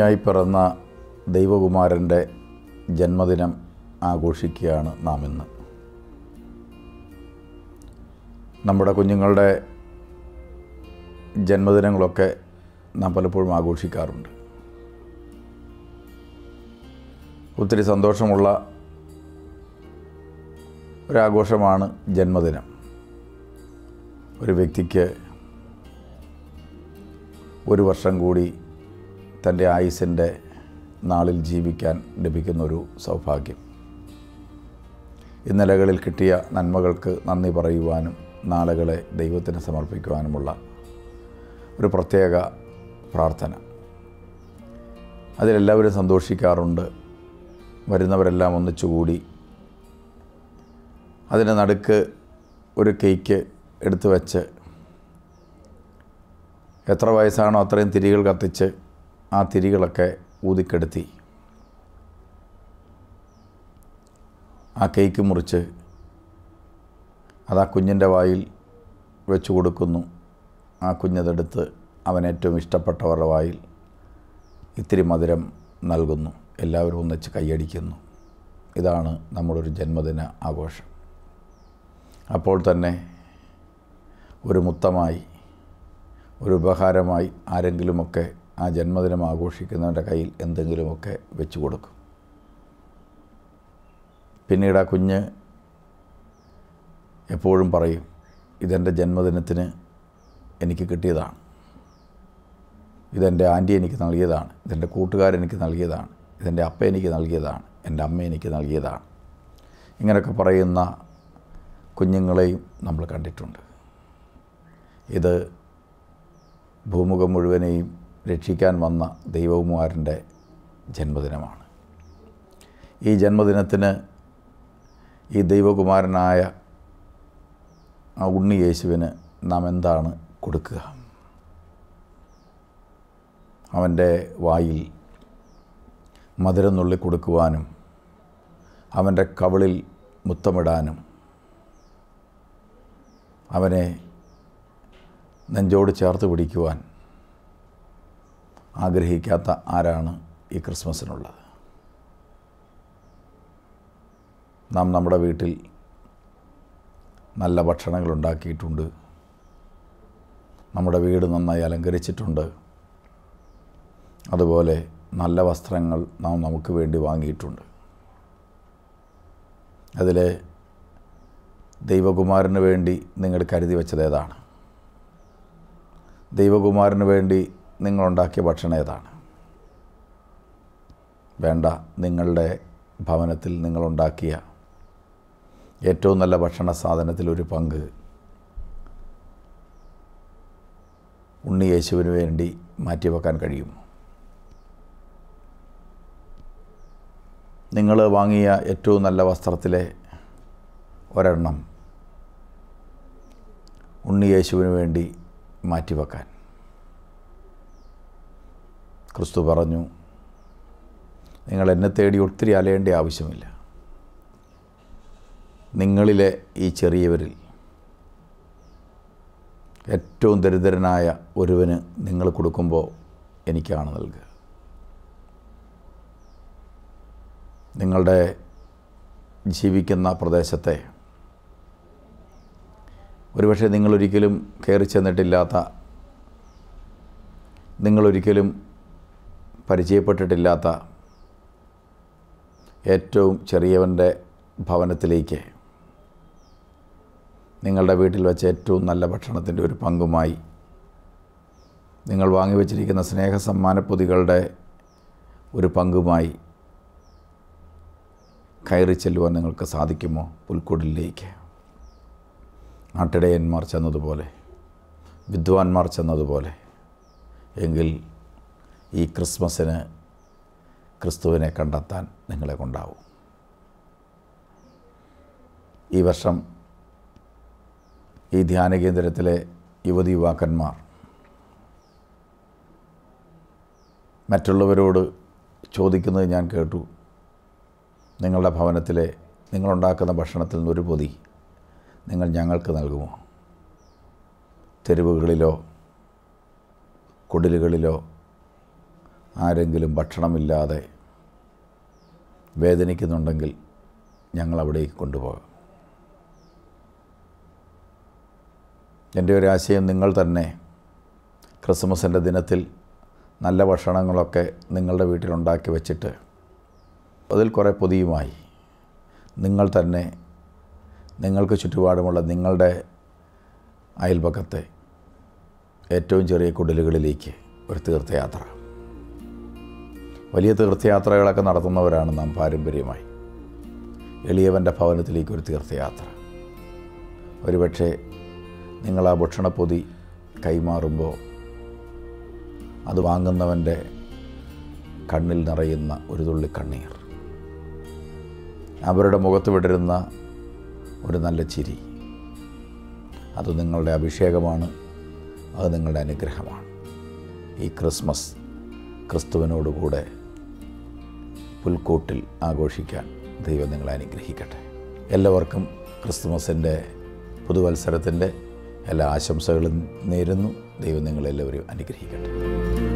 ഭൂമിയായി പിറന്ന ദൈവകുമാരന്റെ ജന്മദിനം ആഘോഷിക്കുകയാണ് നാം ഇന്ന്. നമ്മുടെ കുഞ്ഞുങ്ങളുടെ ജന്മദിനങ്ങളൊക്കെ നാം പലപ്പോഴും ആഘോഷിക്കാറുണ്ട്. ഒത്തിരി സന്തോഷമുള്ള ഒരാഘോഷമാണ് ജന്മദിനം. ഒരു വ്യക്തിക്ക് ഒരു വർഷം കൂടി തന്റെ ആയുസിന്റെ നാളിൽ ജീവിക്കാൻ ലഭിക്കുന്നൊരു സൗഭാഗ്യം. ഇന്നലകളിൽ കിട്ടിയ നന്മകൾക്ക് നന്ദി പറയുവാനും നാളുകളെ ദൈവത്തിന് സമർപ്പിക്കുവാനുമുള്ള ഒരു പ്രത്യേക പ്രാർത്ഥന. അതിലെല്ലാവരും സന്തോഷിക്കാറുണ്ട്. വരുന്നവരെല്ലാം ഒന്നിച്ചുകൂടി. അതിന് നടുക്ക് ഒരു കേക്ക് എടുത്തു വെച്ച് എത്ര വയസ്സാണോ അത്രയും തിരികൾ കത്തിച്ച് ആ തിരികളൊക്കെ ഊതിക്കെടുത്തി. ആ കേക്ക് മുറിച്ച് അത് ആ കുഞ്ഞിന്റെ വായിൽ വെച്ച് കൊടുക്കുന്നു. ആ കുഞ്ഞതെടുത്ത് അവൻ ഏറ്റവും ഇഷ്ടപ്പെട്ടവരുടെ വായിൽ ഇത്തിരി മധുരം നൽകുന്നു. എല്ലാവരും ഒന്നിച്ച് കൈയടിക്കുന്നു. ഇതാണ് നമ്മളൊരു ജന്മദിന ആഘോഷം. അപ്പോൾ തന്നെ ഒരു മുത്തമായി ഒരു ഉപഹാരമായി ആരെങ്കിലുമൊക്കെ ആ ജന്മദിനം ആഘോഷിക്കുന്നവന്റെ കയ്യിൽ എന്തെങ്കിലുമൊക്കെ വെച്ച് കൊടുക്കും. പിന്നീട് ആ കുഞ്ഞ് എപ്പോഴും പറയും ഇതെന്റെ ജന്മദിനത്തിന് എനിക്ക് കിട്ടിയതാണ്. ഇതെന്റെ ആന്റി എനിക്ക് നൽകിയതാണ്. ഇതെന്റെ കൂട്ടുകാരെനിക്ക് നൽകിയതാണ്. ഇതെന്റെ അപ്പ എനിക്ക് നൽകിയതാണ്. എന്റെ അമ്മ എനിക്ക് നൽകിയതാണ്. ഇങ്ങനെയൊക്കെ പറയുന്ന കുഞ്ഞുങ്ങളെയും നമ്മൾ കണ്ടിട്ടുണ്ട്. ഇത് ഭൂമുഖം മുഴുവനെയും രക്ഷിക്കാൻ വന്ന ദൈവകുമാരന്റെ ജന്മദിനമാണ്. ഈ ജന്മദിനത്തിന് ഈ ദൈവകുമാരനായ ആ ഉണ്ണി യേശുവിന് നാം എന്താണ് കൊടുക്കുക? അവന്റെ വായിൽ മധുരം നുള്ളി കൊടുക്കുവാനും അവന്റെ കവിളിൽ മുത്തമിടാനും അവനെ നെഞ്ചോട് ചേർത്ത് പിടിക്കുവാൻ ആഗ്രഹിക്കാത്ത ആരാണ് ഈ ക്രിസ്മസിനുള്ളത്? നാം നമ്മുടെ വീട്ടിൽ നല്ല ഭക്ഷണങ്ങൾ ഉണ്ടാക്കിയിട്ടുണ്ട് നമ്മുടെ വീട് നന്നായി അലങ്കരിച്ചിട്ടുണ്ട്. അതുപോലെ നല്ല വസ്ത്രങ്ങൾ നാം നമുക്ക് വേണ്ടി വാങ്ങിയിട്ടുണ്ട്. അതിലെ ദൈവകുമാരന് വേണ്ടി നിങ്ങൾ കരുതി വെച്ചത് ഏതാണ്? ദൈവകുമാരന് വേണ്ടി നിങ്ങളുണ്ടാക്കിയ ഭക്ഷണം ഏതാണ്? വേണ്ട നിങ്ങളുടെ ഭവനത്തിൽ നിങ്ങളുണ്ടാക്കിയ ഏറ്റവും നല്ല ഭക്ഷണ സാധനത്തിൽ ഒരു പങ്ക് ഉണ്ണി യേശുവിന് വേണ്ടി മാറ്റിവെക്കാൻ കഴിയും. നിങ്ങൾ വാങ്ങിയ ഏറ്റവും നല്ല വസ്ത്രത്തിലെ ഒരെണ്ണം ഉണ്ണി യേശുവിന് വേണ്ടി മാറ്റിവെക്കാൻ. ക്രിസ്തു പറഞ്ഞു നിങ്ങൾ എന്നെ തേടി ഒത്തിരി അലയേണ്ട ആവശ്യമില്ല. നിങ്ങളിലെ ഈ ചെറിയവരിൽ ഏറ്റവും ദരിദ്രനായ ഒരുവന് നിങ്ങൾ കൊടുക്കുമ്പോൾ എനിക്കാണ് നൽകുക. നിങ്ങളുടെ ജീവിക്കുന്ന പ്രദേശത്തെ ഒരുപക്ഷെ നിങ്ങളൊരിക്കലും കയറി ചെന്നിട്ടില്ലാത്ത നിങ്ങളൊരിക്കലും പരിചയപ്പെട്ടിട്ടില്ലാത്ത ഏറ്റവും ചെറിയവന്റെ ഭവനത്തിലേക്ക് നിങ്ങളുടെ വീട്ടിൽ വെച്ച ഏറ്റവും നല്ല ഭക്ഷണത്തിന്റെ ഒരു പങ്കുമായി നിങ്ങൾ വാങ്ങിവെച്ചിരിക്കുന്ന സ്നേഹ സമ്മാനപ്പൊതികളുടെ ഒരു പങ്കുമായി കയറി ചെല്ലുവാൻ നിങ്ങൾക്ക് സാധിക്കുമോ? പുൽക്കൂടിലേക്ക്. നാട്ടിടയന്മാർ ചെന്നതുപോലെ വിദ്വാൻമാർ ചെന്നതുപോലെ. എങ്കിൽ ഈ ക്രിസ്മസിന് ക്രിസ്തുവിനെ കണ്ടെത്താൻ നിങ്ങളെ കൊണ്ടാവും. ഈ വർഷം ഈ ധ്യാന കേന്ദ്രത്തിലെ യുവതി യുവാക്കന്മാർ മറ്റുള്ളവരോട് ചോദിക്കുന്നത് ഞാൻ കേട്ടു. നിങ്ങളുടെ ഭവനത്തിലെ നിങ്ങളുണ്ടാക്കുന്ന ഭക്ഷണത്തിൽ നിന്നൊരു പൊതി നിങ്ങൾ ഞങ്ങൾക്ക് നൽകുമോ? തെരുവുകളിലോ കുടിലുകളിലോ ആരെങ്കിലും ഭക്ഷണമില്ലാതെ വേദനിക്കുന്നുണ്ടെങ്കിൽ ഞങ്ങൾ അവിടേക്ക് കൊണ്ടുപോകാം. എന്റെ ഒരു ആശയം നിങ്ങൾ തന്നെ ക്രിസ്മസിന്റെ ദിനത്തിൽ നല്ല ഭക്ഷണങ്ങളൊക്കെ നിങ്ങളുടെ വീട്ടിലുണ്ടാക്കി വെച്ചിട്ട് അതിൽ കുറേ പൊതിയുമായി നിങ്ങൾ തന്നെ നിങ്ങൾക്ക് ചുറ്റുപാടുമുള്ള നിങ്ങളുടെ അയൽപക്കത്തെ ഏറ്റവും ചെറിയ കുടിലുകളിലേക്ക് ഒരു തീർത്ഥയാത്ര. വലിയ തീർത്ഥയാത്രകളൊക്കെ നടത്തുന്നവരാണ് നാം പാരമ്പര്യമായി. എളിയവന്റെ ഭവനത്തിലേക്ക് ഒരു തീർത്ഥയാത്ര. ഒരുപക്ഷെ നിങ്ങൾ ആ ഭക്ഷണപ്പൊതി കൈമാറുമ്പോൾ അത് വാങ്ങുന്നവന്റെ കണ്ണിൽ നിറയുന്ന ഒരു തുള്ളി കണ്ണീർ. അവരുടെ മുഖത്ത് വിടരുന്ന ഒരു നല്ല ചിരി. അത് നിങ്ങളുടെ അഭിഷേകമാണ് അത് നിങ്ങളുടെ അനുഗ്രഹമാണ്. ഈ ക്രിസ്മസ് ക്രിസ്തുവിനോടുകൂടെ പുൽക്കൂട്ടിൽ ആഘോഷിക്കാൻ ദൈവം നിങ്ങളെ അനുഗ്രഹിക്കട്ടെ. എല്ലാവർക്കും ക്രിസ്തുമസിന്റെ പുതുവത്സരത്തിന്റെ എല്ലാ ആശംസകളും നേരുന്നു. ദൈവം നിങ്ങളെല്ലാവരും അനുഗ്രഹിക്കട്ടെ.